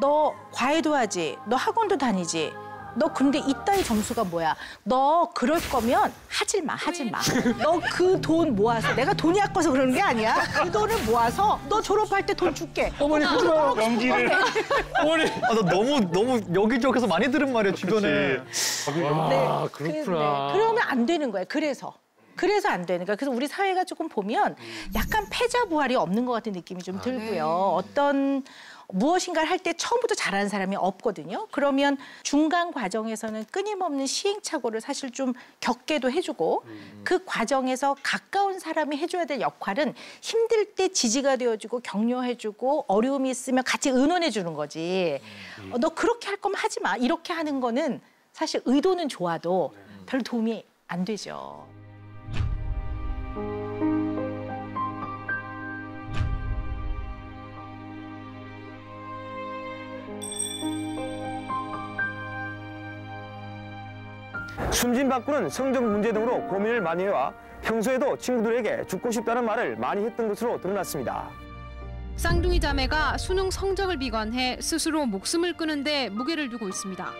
너 과외도 하지, 너 학원도 다니지. 너 근데 이따위 점수가 뭐야? 너 그럴 거면 하질 마, 하질 마. 너 그 돈 모아서 내가 돈이 아까서 그러는 게 아니야. 그 돈을 모아서 너 졸업할 때 돈 줄게. 어머니 하지 마. 연기를. 어머니. 아, 나 너무 너무 여기저기서 많이 들은 말이야 주변에. 아, 그- 네. 그렇구나. 그러면 안 되는 거예요. 그래서. 그래서 안 되는 거야. 그래서 우리 사회가 조금 보면 약간 패자 부활이 없는 것 같은 느낌이 좀 들고요. 어떤 무엇인가를 할 때 처음부터 잘하는 사람이 없거든요. 그러면 중간 과정에서는 끊임없는 시행착오를 사실 좀 겪게도 해주고 그 과정에서 가까운 사람이 해줘야 될 역할은 힘들 때 지지가 되어주고 격려해주고 어려움이 있으면 같이 의논해주는 거지. 어, 너 그렇게 할 거면 하지 마. 이렇게 하는 거는 사실 의도는 좋아도 별 도움이 안 되죠. 숨진 박구는 성적 문제 등으로 고민을 많이 해와 평소에도 친구들에게 죽고 싶다는 말을 많이 했던 것으로 드러났습니다. 쌍둥이 자매가 수능 성적을 비관해 스스로 목숨을 끊은 데 무게를 두고 있습니다.